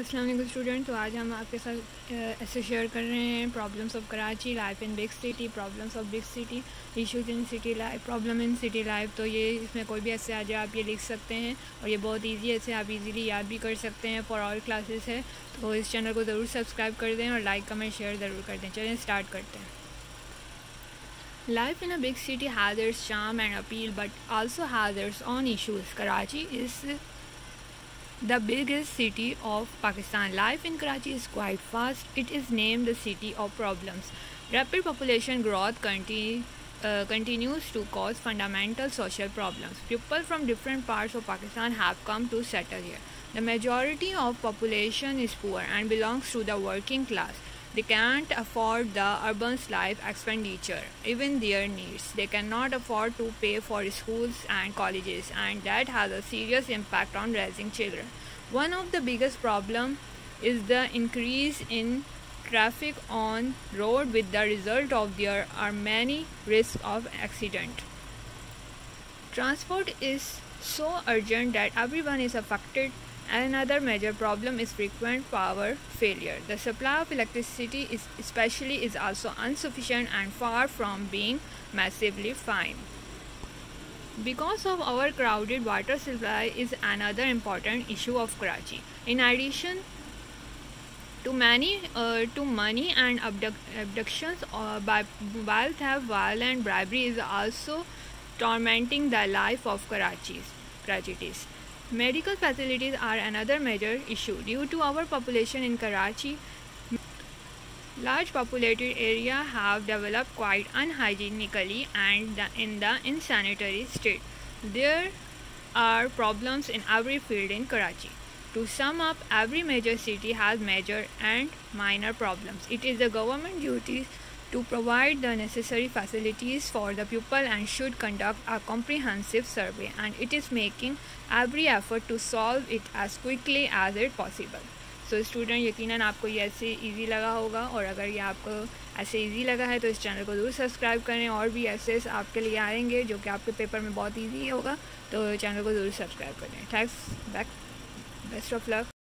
Aslam student तो आज हम आपके साथ ऐसे शेयर कर रहे हैं problems of Karachi life in big city problems of big city issues in city life problem in city life तो ये, इसमें कोई भी ऐसे आ जाए आप ये लिख सकते हैं और ये बहुत इजी इसे आप इजीली याद भी कर सकते हैं फॉर ऑल क्लासेस है। तो इस चैनल को ज़रूर सब्सक्राइब कर दें और लाइक कमेंट शेयर ज़रूर कर दें। चलें स्टार्ट करते हैं। Life in a big city has its charm and appeal, but also has its own issues. Karachi is the biggest city of Pakistan. Life in Karachi is quite fast. It is named the city of problems. Rapid population growth uh, continues to cause fundamental social problems. People from different parts of Pakistan have come to settle here. The majority of population is poor and belongs to the working class. They can't afford the urban's life expenditure, even their needs. They cannot afford to pay for schools and colleges, and that has a serious impact on raising children. One of the biggest problems is the increase in traffic on road with the result of there are many risks of accident. Transport is so urgent that everyone is affected Another major problem is frequent power failure. The supply of electricity is especially is also insufficient and far from being massively fine. Because of our crowded water supply is another important issue of Karachi. In addition to many uh, to money and abductions uh, by mobile theft, violent bribery is also tormenting the life of Karachi's. Karachi's. Medical facilities are another major issue. Due to our population in Karachi, large populated area have developed quite unhygienically and in the insanitary state. There are problems in every field in Karachi. To sum up, every major city has major and minor problems. It is the government duty to provide the necessary facilities for the pupil and should conduct a comprehensive survey and it is making every effort to solve it as quickly as it possible. So so, student यकीनन आपको ये ऐसे easy लगा होगा और अगर ये आपको ऐसे इजी लगा है तो इस चैनल को ज़रूर सब्सक्राइब करें और भी ऐसे आपके लिए आएँगे जो कि आपके पेपर में बहुत इजी होगा तो चैनल को ज़रूर सब्सक्राइब करें thanks back best of luck